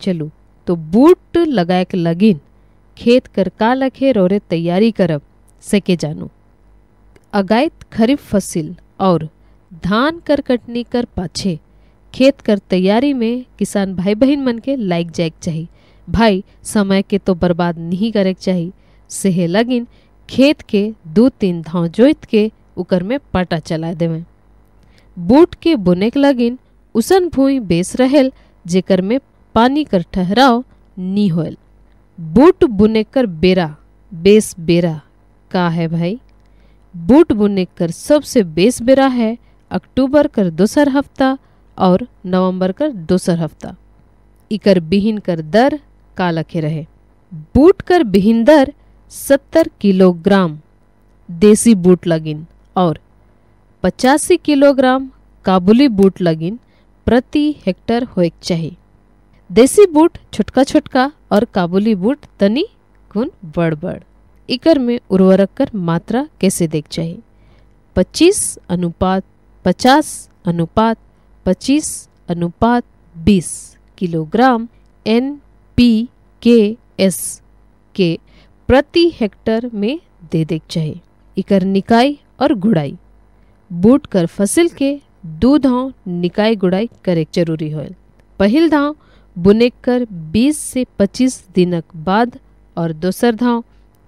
चलू। तो बूट लगाए के लगिन, खेत कर का लखे रोरे तैयारी करब, सके जानू। अगायत खरीफ फसिल और धान कर कटनी कर पाछे, खेत कर तैयारी में किसान भाई बहन मन के लाइक जाए चाहिए भाई, समय के तो बर्बाद नहीं करे चाहिए सेहे लगिन, खेत के दो तीन धाव जोत के उकर में पाटा चला देवें। बूट के बुने के लगिन, उसन भूई बेस रहेल, जेकर में पानी कर ठहराव नी होल बूट बुने कर बेरा, बेस बेरा, का है भाई? बूट बुने कर सबसे बेस बेरा है, अक्टूबर कर दोसर हफ़्ता और नवंबर कर दोसर हफ़्ता। इकर बिहिन कर दर का लखे रहे। बूट कर बिहिन दर सत्तर किलोग्राम देसी बूट लगिन और पचासी किलोग्राम काबुली बूट लगिन प्रति हेक्टर होए चाहिए देसी बूट छोटका छोटका और काबुली बूट, तनी गुण बड़ बड़ इकर में उर्वरक कर मात्रा कैसे देख चाहिए 25 अनुपात 50 अनुपात 25 अनुपात 20 kilogram N P K S K प्रति हेक्टर में दे देख चाहिए इकर निकाय और गुड़ाई। बूट कर फ़सल के दो धाव निकाय गुड़ाई करे ज़रूरी हो पहिल धाव बुने कर 20 से 25 दिनक बाद और दोसर धाव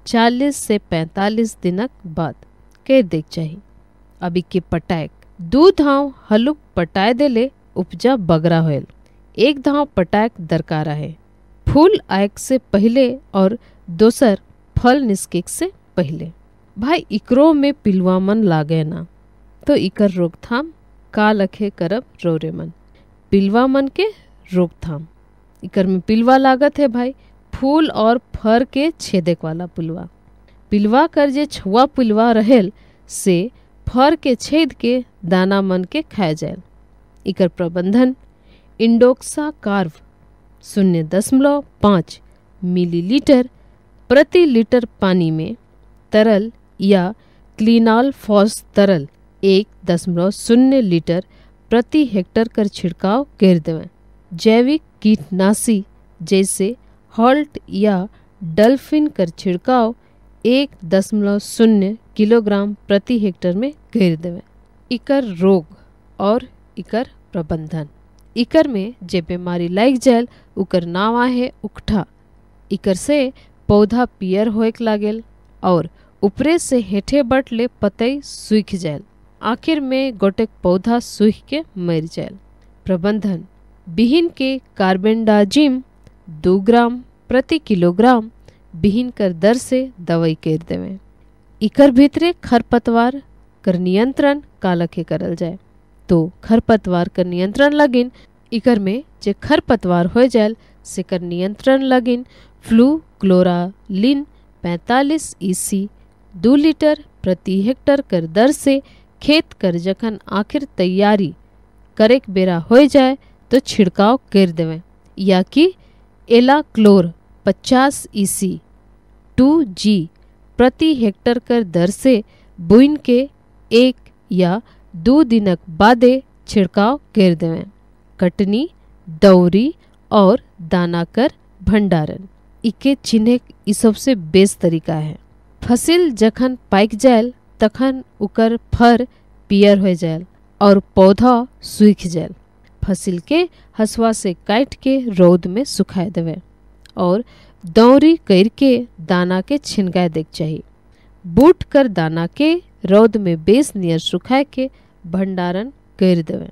40 से 45 दिनक बाद। के देख चाहिए अभी के पटायक दो धाव हलुक पटाए देले उपजा बगरा होल एक धाव पटायक दरकार है। फूल आयक से पहले और दोसर फल निस्के से पहले। भाई, इकरो में पिलवा मन लागे ना। तो इकर रोकथाम। का लखे करब रोरे मन। पिलवा मन के रोकथाम। इकर में पिलवा लागत है भाई। फूल और फर के छेदक वाला पुलवा। पिलवा कर जे छुआ पुलवा रहेल, से फर के छेद के दाना मन के खाए जाए इकर प्रबंधन, इंडोक्सा कार्व, शून्य दशमलव पाँच मिलीलीटर प्रति लीटर पानी में तरल या क्लीनाल फॉस तरल एक दशमलव शून्य लीटर प्रति हेक्टर कर छिड़काव कर देवें। जैविक कीटनाशी जैसे हॉल्ट या डल्फिन कर छिड़काव एक दशमलव शून्य किलोग्राम प्रति हेक्टर में कर देवे। इकर रोग और इकर प्रबंधन। इकर में जे बीमारी लग जाए उकर नाम है उकठा। इकर से पौधा पियर होए लागेल और ऊपरे से हेठे बट ले पतई सूख जाए आखिर में गोटेक पौधा सूख के मर जाए प्रबंधन। बिहिन के कार्बेंडाजिम दो ग्राम प्रति किलोग्राम बिहिन कर दर से दवाई कर देवें। इकर भीतरे खरपतवार कर नियंत्रण कालखे करल जाए। तो खरपतवार कर नियंत्रण लगिन, इकर में जे खरपतवार हो जाए से कर नियंत्रण लगिन। फ्लू क्लोरालिन 45 ईसी दो लीटर प्रति हेक्टर कर दर से खेत कर जखन आखिर तैयारी करेक बेरा हो जाए तो छिड़काव कर देवें। या कि एला क्लोर 50 ईसी टू जी प्रति हेक्टर कर दर से बुइन के एक या दो दिनक बादे छिड़काव कर देवें। कटनी, दौरी और दाना कर भंडारण। इके चिन्हे सबसे बेस तरीका है। फसिल जखन पाक जायल तखन उकर फर पियर हो जायल और पौधा सूख जायल फसिल के हसुआ से काट के रौद में सुखाए देवे। और दौरी कर के दाना के छिनकाए देख चाहिए बूट कर दाना के रौद में बेस नियर सुखाए के भंडारण कर देवे।